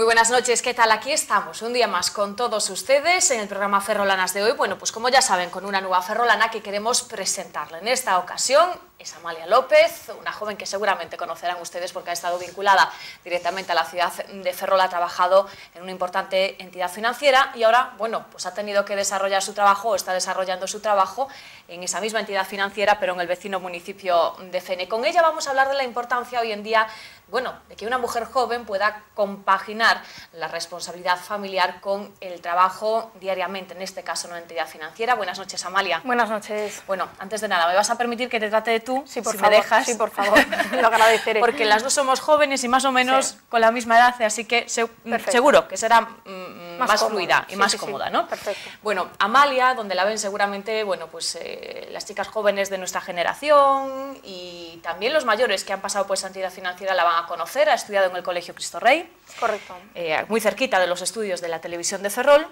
Muy buenas noches, ¿qué tal? Aquí estamos, un día más con todos ustedes en el programa Ferrolanas de hoy. Bueno, pues como ya saben, con una nueva ferrolana que queremos presentarle. En esta ocasión es Amalia López, una joven que seguramente conocerán ustedes porque ha estado vinculada directamente a la ciudad de Ferrol, ha trabajado en una importante entidad financiera y ahora, bueno, pues ha tenido que desarrollar su trabajo o está desarrollando su trabajo en esa misma entidad financiera, pero en el vecino municipio de Fene. Con ella vamos a hablar de la importancia hoy en día bueno, de que una mujer joven pueda compaginar la responsabilidad familiar con el trabajo diariamente, en este caso en una entidad financiera. Buenas noches, Amalia. Buenas noches. Bueno, antes de nada, ¿me vas a permitir que te trate de tú? Sí, por si favor. me dejas. Sí, por favor. Lo agradeceré. Porque las dos somos jóvenes y más o menos Sí. con la misma edad, así que se- Perfecto. seguro que será mm, más, Más fluida y más cómoda, ¿no? Perfecto. Bueno, Amalia, donde la ven seguramente, bueno, pues eh, las chicas jóvenes de nuestra generación y también los mayores que han pasado por esa entidad financiera la van a conocer, ha estudiado en el Colegio Cristo Rey, Correcto. eh, muy cerquita de los estudios de la televisión de Ferrol.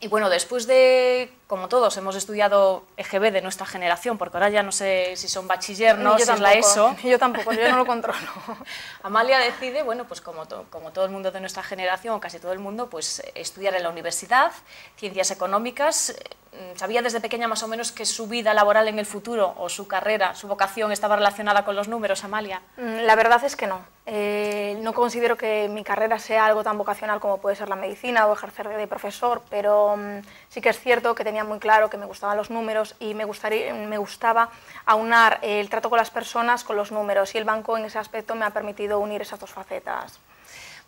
Y bueno, después de, como todos, hemos estudiado EGB de nuestra generación, porque ahora ya no sé si son bachiller, no, si es la ESO. Yo tampoco, yo no lo controlo. Amalia decide, bueno, pues como, to- como todo el mundo de nuestra generación, o casi todo el mundo, pues eh, estudiar en la universidad, ciencias económicas. Eh, Sabía desde pequeña más o menos que su vida laboral en el futuro o su carrera, su vocación estaba relacionada con los números, Amalia. Mm, La verdad es que no. Eh, no considero que mi carrera sea algo tan vocacional como puede ser la medicina o ejercer de profesor, pero mm, sí que es cierto que tenía muy claro que me gustaban los números y me, gustaría, me gustaba aunar el trato con las personas con los números y el banco en ese aspecto me ha permitido unir esas dos facetas.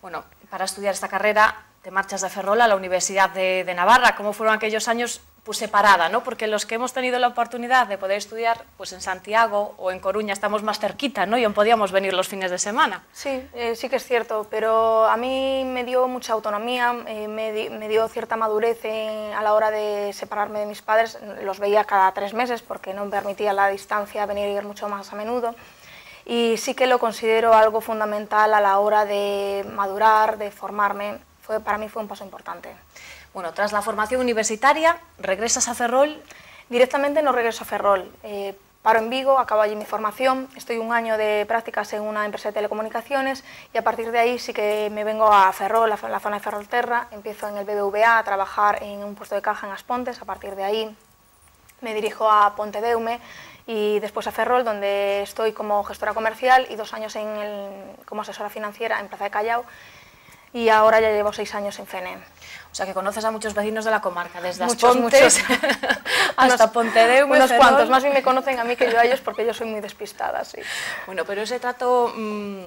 Bueno, para estudiar esta carrera te marchas de Ferrol a la Universidad de, de Navarra. ¿Cómo fueron aquellos años? Pues separada, ¿no? Porque los que hemos tenido la oportunidad de poder estudiar pues en Santiago o en Coruña estamos más cerquita, ¿no? Y podíamos venir los fines de semana. Sí, eh, sí que es cierto, pero a mí me dio mucha autonomía, eh, me, di- me dio cierta madurez en- a la hora de separarme de mis padres. Los veía cada tres meses porque no me permitía la distancia venir y ir mucho más a menudo. Y sí que lo considero algo fundamental a la hora de madurar, de formarme. Fue, para mí fue un paso importante. Bueno, tras la formación universitaria, regresas a Ferrol. Directamente no regreso a Ferrol. eh, paro en Vigo, acabo allí mi formación, estoy un año de prácticas en una empresa de telecomunicaciones y a partir de ahí sí que me vengo a Ferrol, a la zona de Ferrolterra, empiezo en el BBVA a trabajar en un puesto de caja en Aspontes, a partir de ahí me dirijo a Pontedeume y después a Ferrol, donde estoy como gestora comercial y dos años en el- como asesora financiera en Plaza de Callao y ahora ya llevo seis años en FENE. O sea, que conoces a muchos vecinos de la comarca, desde Muchos, Aspontes muchos. hasta Pontedeume, Unos Ferrol. cuantos, más bien me conocen a mí que yo a ellos porque yo soy muy despistada, sí. Bueno, pero ese trato mm,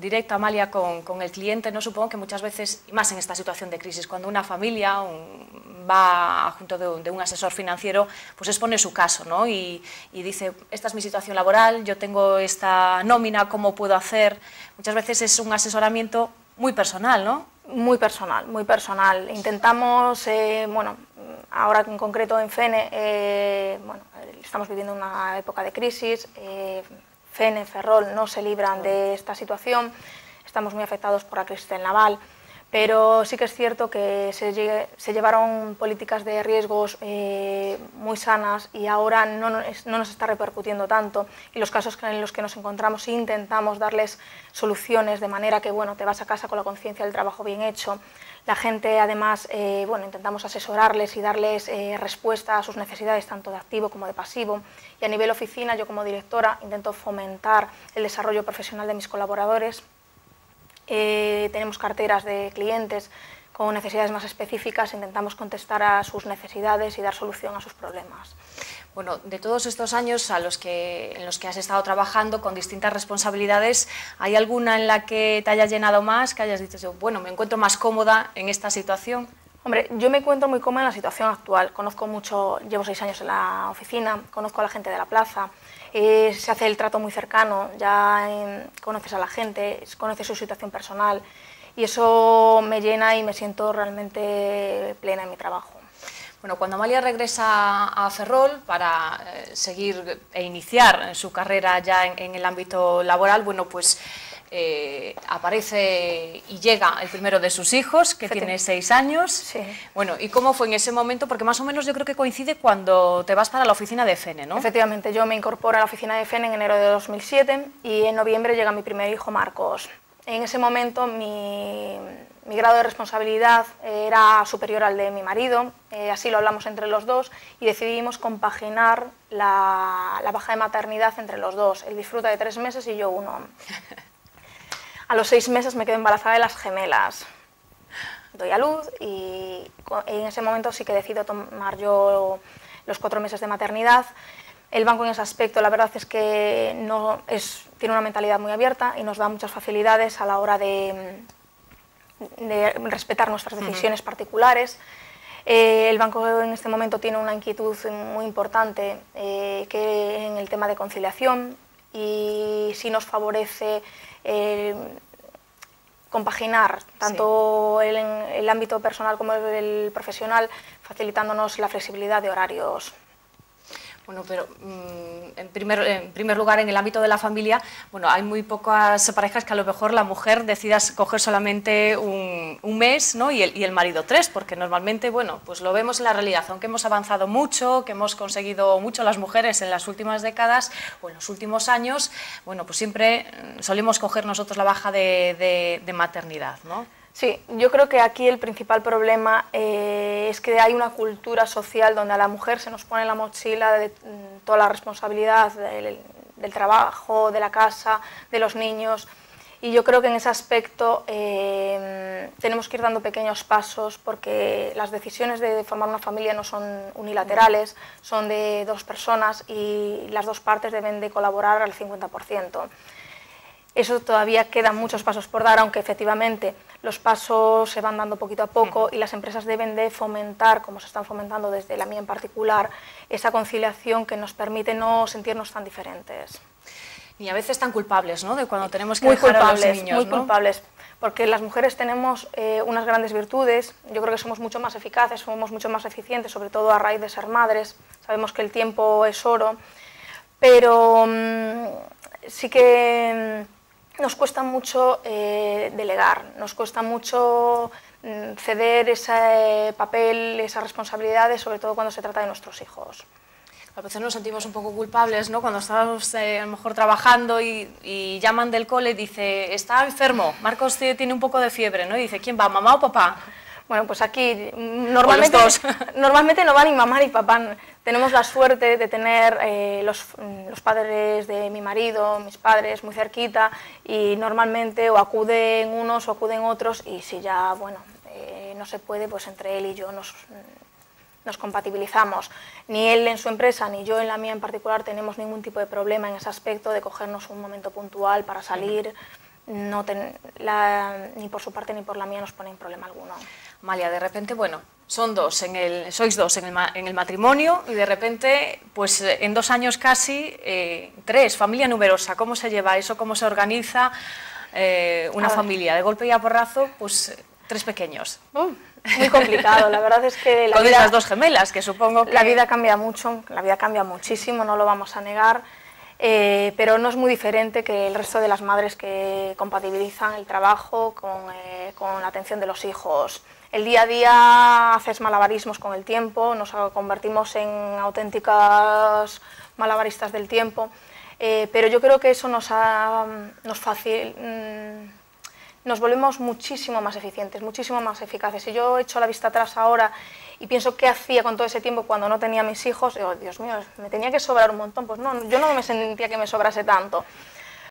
directo, Amalia, con, con el cliente, no supongo que muchas veces, más en esta situación de crisis, cuando una familia un- va junto de un, de un asesor financiero, pues expone su caso, ¿no? Y, y dice, esta es mi situación laboral, yo tengo esta nómina, ¿cómo puedo hacer? Muchas veces es un asesoramiento muy personal, ¿no? Muy personal, muy personal. Intentamos, eh, bueno, ahora en concreto en FENE, eh, bueno, estamos viviendo una época de crisis, eh, FENE, Ferrol no se libran de esta situación, estamos muy afectados por la crisis del naval, pero sí que es cierto que se, llevaron políticas de riesgos eh, muy sanas y ahora no, nos- no nos está repercutiendo tanto. Y los casos en los que nos encontramos intentamos darles soluciones de manera que bueno, te vas a casa con la conciencia del trabajo bien hecho. La gente además, eh, bueno, intentamos asesorarles y darles eh, respuesta a sus necesidades tanto de activo como de pasivo. Y a nivel oficina yo como directora intento fomentar el desarrollo profesional de mis colaboradores eh, tenemos carteras de clientes con necesidades más específicas, intentamos contestar a sus necesidades y dar solución a sus problemas. Bueno, de todos estos años a los que, en los que has estado trabajando con distintas responsabilidades, ¿hay alguna en la que te haya llenado más, que hayas dicho, bueno, me encuentro más cómoda en esta situación? Hombre, yo me encuentro muy cómoda en la situación actual. Conozco mucho, llevo seis años en la oficina, conozco a la gente de la plaza, eh, se hace el trato muy cercano, ya conoces a la gente, conoces su situación personal y eso me llena y me siento realmente plena en mi trabajo. Bueno, cuando Amalia regresa a Ferrol para eh, seguir e iniciar su carrera ya en, en el ámbito laboral, bueno, pues eh, aparece y llega el primero de sus hijos, que tiene seis años. Sí. Bueno, ¿y cómo fue en ese momento? Porque más o menos yo creo que coincide cuando te vas para la oficina de FENE, ¿no? Efectivamente, yo me incorporo a la oficina de FEN en enero de 2007 y en noviembre llega mi primer hijo, Marcos. en ese momento mi, grado de responsabilidad era superior al de mi marido, eh, así lo hablamos entre los dos y decidimos compaginar la, baja de maternidad entre los dos. Él disfruta de tres meses y yo uno. A los seis meses me quedé embarazada de las gemelas. Doy a luz y en ese momento sí que decido tomar yo los cuatro meses de maternidad. El banco en ese aspecto, la verdad es que no es, tiene una mentalidad muy abierta y nos da muchas facilidades a la hora de, respetar nuestras decisiones particulares. Eh, el banco en este momento tiene una inquietud muy importante eh, que en el tema de conciliación y sí nos favorece eh, compaginar tanto el, el ámbito personal como el profesional, facilitándonos la flexibilidad de horarios. Bueno, pero mm, en, primer, en primer lugar, en el ámbito de la familia, bueno, hay muy pocas parejas que a lo mejor la mujer decida coger solamente un, mes ¿no? y, el, y, el, marido tres, porque normalmente, bueno, pues lo vemos en la realidad, aunque hemos avanzado mucho, que hemos conseguido mucho las mujeres en las últimas décadas o en los últimos años, bueno, pues siempre mm, solemos coger nosotros la baja de, de maternidad, ¿no? Sí, yo creo que aquí el principal problema eh, es que hay una cultura social donde a la mujer se nos pone la mochila de mm, toda la responsabilidad del, trabajo, de la casa, de los niños. Y yo creo que en ese aspecto eh, tenemos que ir dando pequeños pasos porque las decisiones de formar una familia no son unilaterales, son de dos personas y las dos partes deben de colaborar al 50%. Eso todavía quedan muchos pasos por dar, aunque efectivamente los pasos se van dando poquito a poco y las empresas deben de fomentar, como se están fomentando desde la mía en particular, esa conciliación que nos permite no sentirnos tan diferentes. Y a veces tan culpables, ¿no? De cuando tenemos que muy dejar culpables, a los niños, Muy culpables, porque las mujeres tenemos eh, unas grandes virtudes, yo creo que somos mucho más eficaces, somos mucho más eficientes, sobre todo a raíz de ser madres, sabemos que el tiempo es oro, pero mm, sí que... Nos cuesta mucho eh, delegar, nos cuesta mucho mm, ceder ese papel, esas responsabilidades, sobre todo cuando se trata de nuestros hijos. A veces nos sentimos un poco culpables, ¿no? Cuando estamos eh, a lo mejor trabajando y, llaman del cole y dice, está enfermo, Marcos tiene un poco de fiebre, ¿no? Y dice, ¿quién va, mamá o papá? Bueno, pues aquí normalmente, normalmente no va ni mamá ni papá. Tenemos la suerte de tener eh, los, los, padres de mi marido, mis padres, muy cerquita y normalmente o acuden unos o acuden otros y si ya, bueno, eh, no se puede, pues entre él y yo nos, nos compatibilizamos. Ni él en su empresa ni yo en la mía en particular tenemos ningún tipo de problema en ese aspecto de cogernos un momento puntual para salir. No ni por su parte ni por la mía nos pone problema alguno. Malia, de repente, bueno, son dos, en el, sois dos en el, matrimonio y de repente, pues en dos años casi, eh, tres, familia numerosa. ¿Cómo se lleva eso? ¿Cómo se organiza eh, una familia? De golpe y a porrazo, pues tres pequeños. Uh, muy complicado, la verdad es que... La Con esas dos gemelas, que supongo que... La vida cambia mucho, la vida cambia muchísimo, no lo vamos a negar. Eh, pero no es muy diferente que el resto de las madres que compatibilizan el trabajo con, con la atención de los hijos el día a día haces malabarismos con el tiempo, nos convertimos en auténticas malabaristas del tiempo, eh, pero yo creo que eso nos, nos, mm, nos volvemos muchísimo más eficientes, muchísimo más eficaces. Si yo echo la vista atrás ahora y pienso qué hacía con todo ese tiempo cuando no tenía mis hijos, digo, Dios mío, me tenía que sobrar un montón, pues no, yo no me sentía que me sobrase tanto.